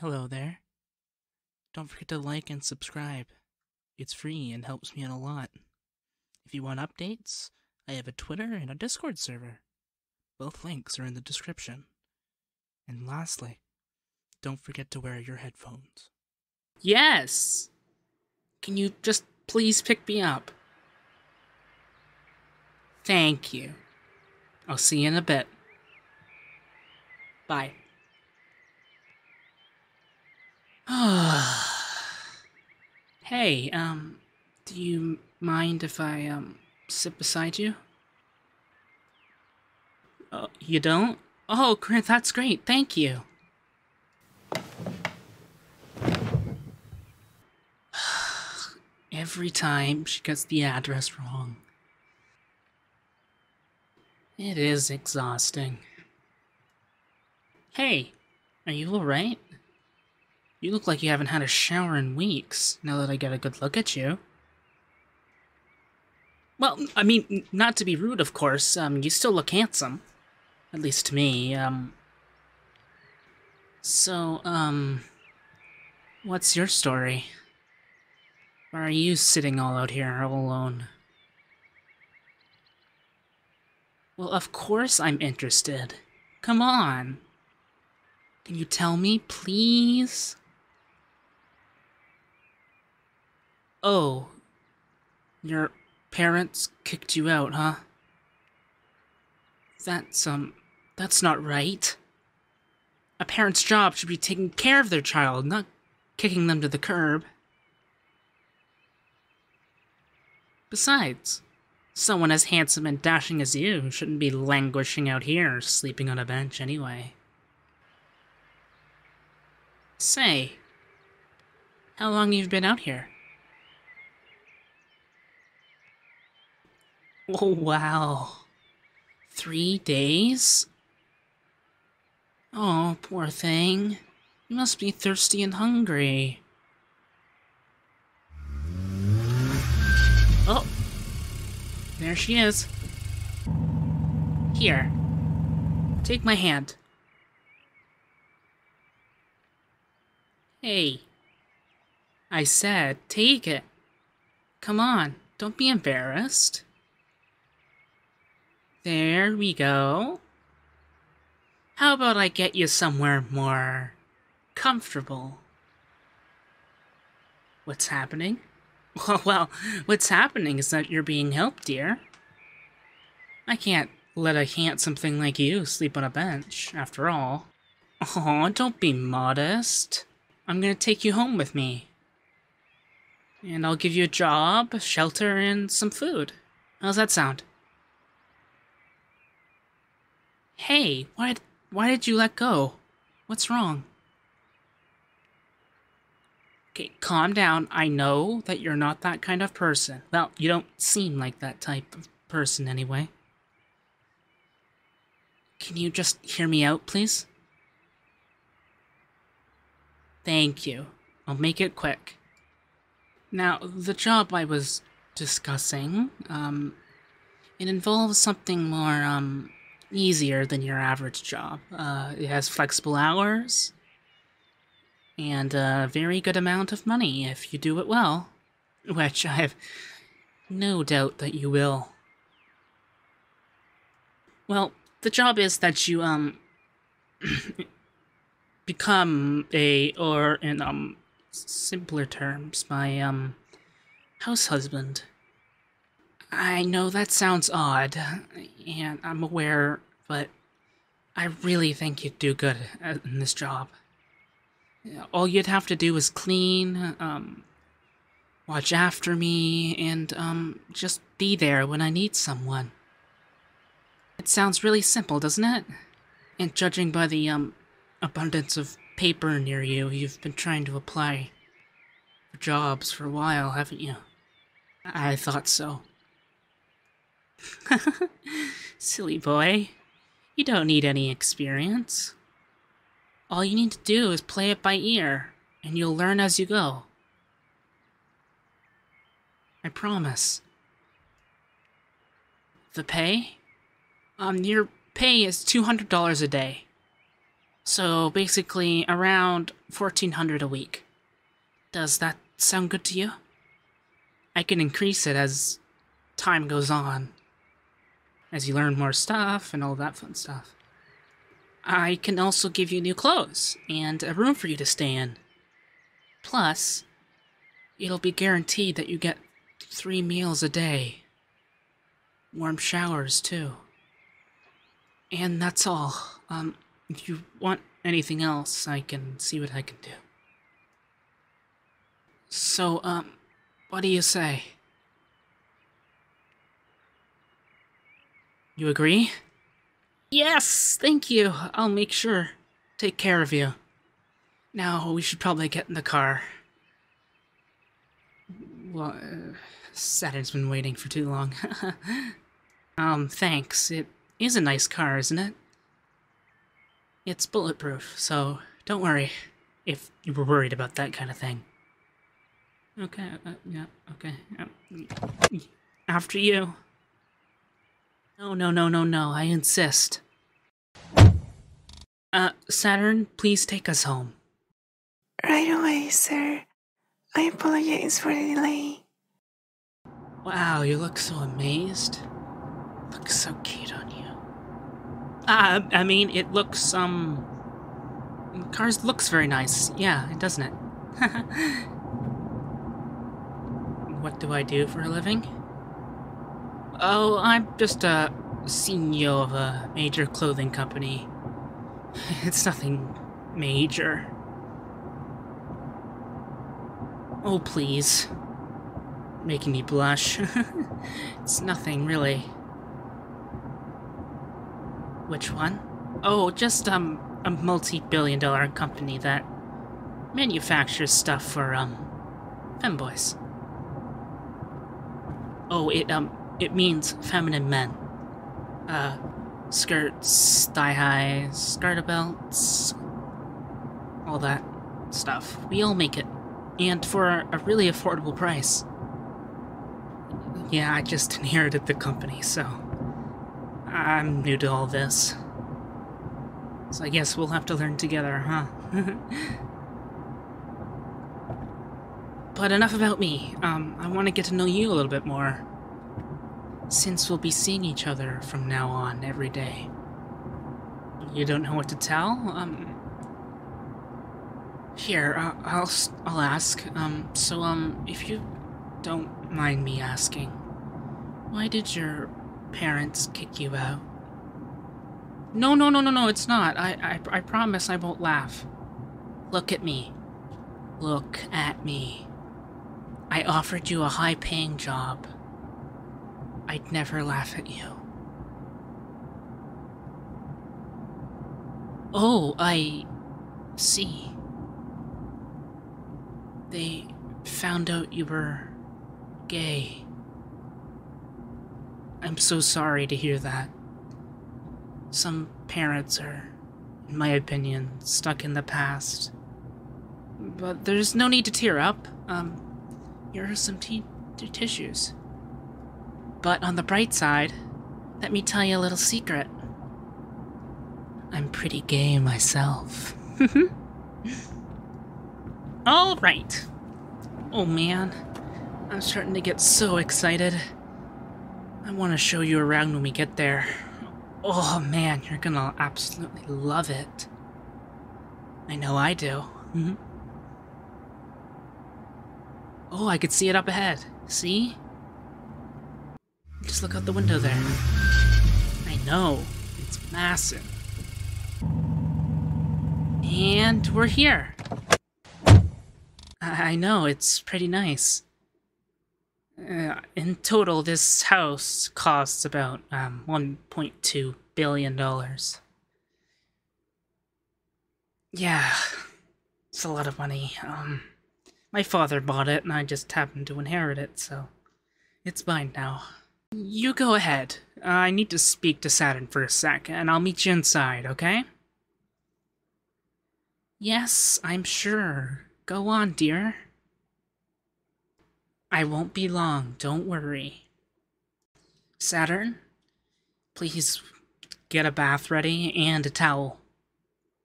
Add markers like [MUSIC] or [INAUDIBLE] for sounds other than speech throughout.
Hello there. Don't forget to like and subscribe. It's free and helps me out a lot. If you want updates, I have a Twitter and a Discord server. Both links are in the description. And lastly, don't forget to wear your headphones. Yes! Can you just please pick me up? Thank you. I'll see you in a bit. Bye. [SIGHS] hey, um, do you mind if I, um, sit beside you? Oh, you don't? Oh, that's great, thank you. [SIGHS] Every time she gets the address wrong. It is exhausting. Hey, are you alright? You look like you haven't had a shower in weeks, now that I get a good look at you. Well, I mean, not to be rude, of course, um, you still look handsome. At least to me, um... So, um... What's your story? Why are you sitting all out here all alone? Well, of course I'm interested. Come on. Can you tell me, please? Oh. Your parents kicked you out, huh? That's, um, that's not right. A parent's job should be taking care of their child, not kicking them to the curb. Besides, someone as handsome and dashing as you shouldn't be languishing out here, sleeping on a bench anyway. Say, how long you've been out here? Oh, wow. Three days? Oh, poor thing. You must be thirsty and hungry. Oh! There she is. Here. Take my hand. Hey. I said, take it. Come on, don't be embarrassed. There we go. How about I get you somewhere more comfortable? What's happening? [LAUGHS] Well, well, what's happening is that you're being helped, dear. I can't let a handsome thing like you sleep on a bench, after all. Oh, don't be modest. I'm gonna take you home with me. And I'll give you a job, shelter, and some food. How's that sound? Hey, why, why did you let go? What's wrong? Okay, calm down. I know that you're not that kind of person. Well, you don't seem like that type of person anyway. Can you just hear me out, please? Thank you. I'll make it quick. Now, the job I was discussing, um, it involves something more, um, easier than your average job. Uh, it has flexible hours, and a very good amount of money if you do it well, which I have no doubt that you will. Well, the job is that you, um, [CLEARS THROAT] become a, or in, um, simpler terms, my, um, house husband. I know that sounds odd, and I'm aware, but I really think you'd do good in this job. All you'd have to do is clean, um, watch after me, and, um, just be there when I need someone. It sounds really simple, doesn't it? And judging by the, um, abundance of paper near you, you've been trying to apply for jobs for a while, haven't you? I thought so. [LAUGHS] Silly boy. You don't need any experience. All you need to do is play it by ear, and you'll learn as you go. I promise. The pay? Um, your pay is $200 a day. So basically around 1400 a week. Does that sound good to you? I can increase it as time goes on, as you learn more stuff and all that fun stuff. I can also give you new clothes and a room for you to stay in. Plus, it'll be guaranteed that you get three meals a day. Warm showers, too. And that's all. Um, if you want anything else, I can see what I can do. So, um, what do you say? You agree? Yes, thank you. I'll make sure. Take care of you. Now, we should probably get in the car. Well, uh, Saturn's been waiting for too long. [LAUGHS] um, thanks. It is a nice car, isn't it? It's bulletproof, so don't worry if you were worried about that kind of thing. Okay, uh, yeah, okay. Um, after you. No, no, no, no, no, I insist. Uh, Saturn, please take us home. Right away, sir. I apologize for the delay. Wow, you look so amazed. Looks so cute on you. Uh, I mean, it looks, um... Cars looks very nice. Yeah, it doesn't it? [LAUGHS] what do I do for a living? Oh, I'm just a CEO of a major clothing company. [LAUGHS] It's nothing major. Oh, please. Making me blush. [LAUGHS] it's nothing, really. Which one? Oh, just, um, a multi-billion dollar company that manufactures stuff for, um, femboys. Oh, it, um, it means feminine men. Uh, skirts, thigh highs, garter belts, all that stuff. We all make it. And for a really affordable price. Yeah, I just [LAUGHS] inherited the company, so I'm new to all this. So I guess we'll have to learn together, huh? [LAUGHS] but enough about me. Um, I want to get to know you a little bit more. Since we'll be seeing each other from now on every day. You don't know what to tell? Um. Here, uh, I'll I'll ask. Um. So, um, if you don't mind me asking, why did your parents kick you out? No, no, no, no, no. It's not. I, I, I promise I won't laugh. Look at me. Look at me. I offered you a high-paying job. I'd never laugh at you. Oh, I see. They found out you were gay. I'm so sorry to hear that. Some parents are, in my opinion, stuck in the past. But there's no need to tear up. Um, here are some tissues. But on the bright side, let me tell you a little secret. I'm pretty gay myself. [LAUGHS] All right. Oh man, I'm starting to get so excited. I want to show you around when we get there. Oh man, you're gonna absolutely love it. I know I do. Mm-hmm. Oh, I could see it up ahead. See? Just look out the window there. I know. It's massive. And we're here. I know, it's pretty nice. Uh, in total, this house costs about um, $1.2 billion. Yeah, it's a lot of money. Um, my father bought it, and I just happened to inherit it, so it's mine now. You go ahead. Uh, I need to speak to Saturn for a sec, and I'll meet you inside, okay? Yes, I'm sure. Go on, dear. I won't be long, don't worry. Saturn, please get a bath ready and a towel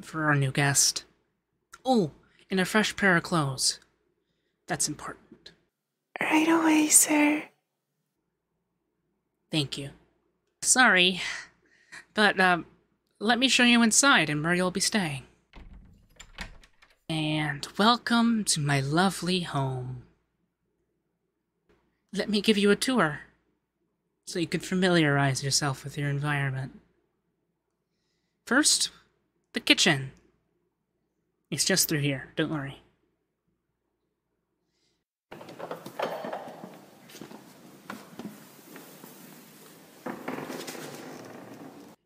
for our new guest. Oh, and a fresh pair of clothes. That's important. Right away, sir. Thank you. Sorry, but um, let me show you inside and where you'll be staying. And welcome to my lovely home. Let me give you a tour so you can familiarize yourself with your environment. First, the kitchen. It's just through here, don't worry.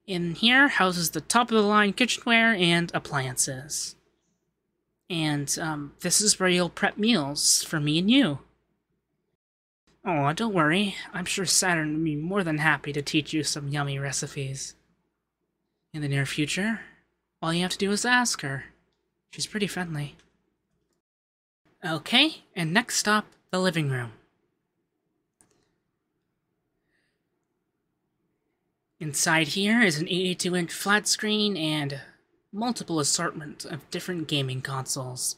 In here houses the top of the line kitchenware and appliances. And um, this is where you'll prep meals for me and you. Oh, don't worry. I'm sure Saturn would be more than happy to teach you some yummy recipes. In the near future, all you have to do is ask her. She's pretty friendly. Okay, and next stop, the living room. Inside here is an 82 inch flat screen and multiple assortment of different gaming consoles,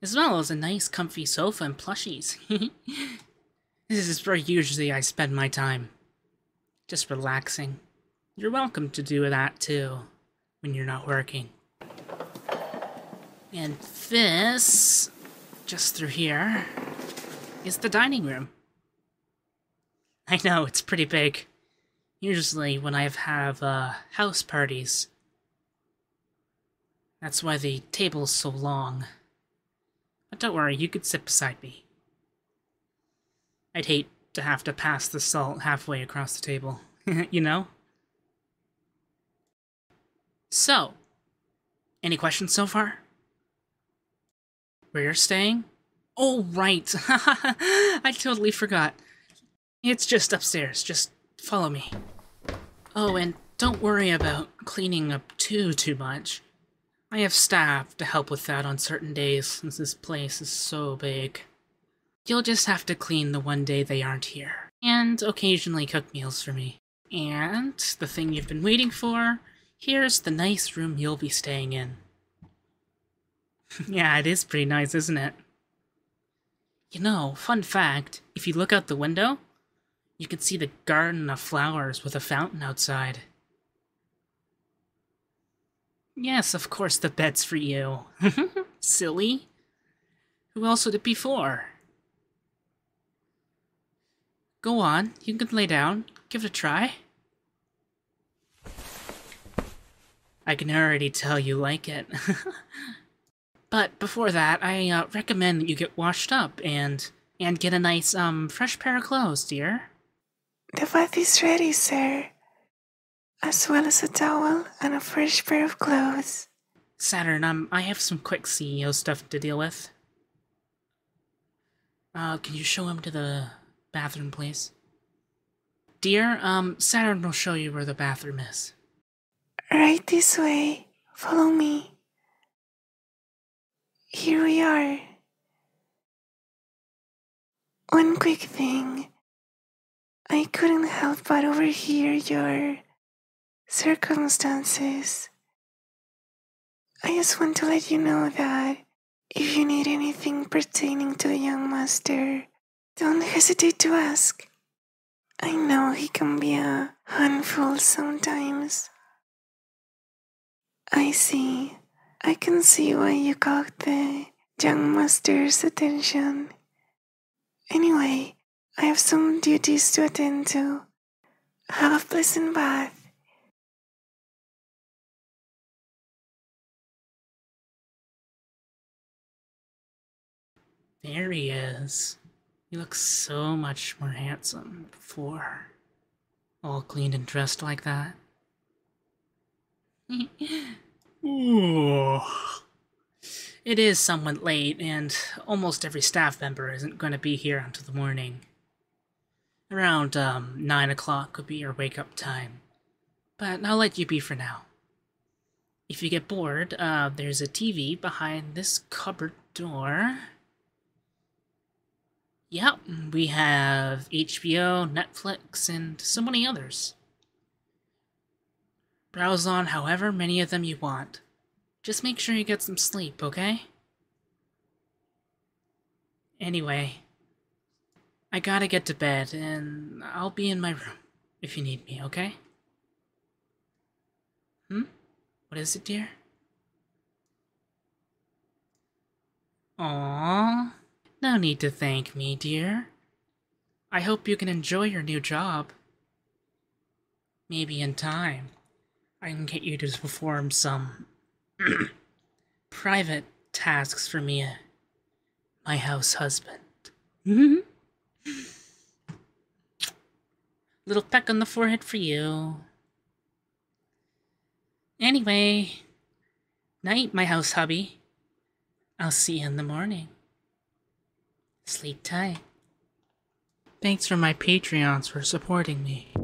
as well as a nice comfy sofa and plushies. [LAUGHS] this is where usually I spend my time, just relaxing. You're welcome to do that too, when you're not working. And this, just through here, is the dining room. I know, it's pretty big. Usually when I have uh, house parties, that's why the table's so long. But don't worry, you could sit beside me. I'd hate to have to pass the salt halfway across the table, [LAUGHS] you know? So, any questions so far? Where you're staying? Oh, right. [LAUGHS] I totally forgot. It's just upstairs. Just follow me. Oh, and don't worry about cleaning up too, too much. I have staff to help with that on certain days since this place is so big. You'll just have to clean the one day they aren't here, and occasionally cook meals for me. And the thing you've been waiting for here's the nice room you'll be staying in. [LAUGHS] yeah, it is pretty nice, isn't it? You know, fun fact if you look out the window, you can see the garden of flowers with a fountain outside. Yes, of course the bed's for you. [LAUGHS] Silly. Who else would it be for? Go on, you can lay down. Give it a try. I can already tell you like it. [LAUGHS] but before that, I uh, recommend that you get washed up and and get a nice um fresh pair of clothes, dear. The bath is ready, sir. As well as a towel and a fresh pair of clothes. Saturn, um, I have some quick CEO stuff to deal with. Uh, can you show him to the bathroom, please? Dear, um, Saturn will show you where the bathroom is. Right this way. Follow me. Here we are. One quick thing. I couldn't help but overhear your circumstances. I just want to let you know that if you need anything pertaining to the young master, don't hesitate to ask. I know he can be a handful sometimes. I see. I can see why you caught the young master's attention. Anyway, I have some duties to attend to. Have a pleasant bath. There he is. He looks so much more handsome before. All cleaned and dressed like that. Ooh. [LAUGHS] It is somewhat late, and almost every staff member isn't going to be here until the morning. Around, um, 9 o'clock would be your wake up time. But I'll let you be for now. If you get bored, uh, there's a TV behind this cupboard door. Yep, we have HBO, Netflix, and so many others. Browse on however many of them you want. Just make sure you get some sleep, okay? Anyway, I gotta get to bed, and I'll be in my room if you need me, okay? Hmm? What is it, dear? Aww. No need to thank me, dear. I hope you can enjoy your new job. Maybe in time, I can get you to perform some [CLEARS THROAT] private tasks for me, my house husband. [LAUGHS] Little peck on the forehead for you. Anyway, night, my house hubby. I'll see you in the morning. Sleep tight. Thanks for my Patreons for supporting me.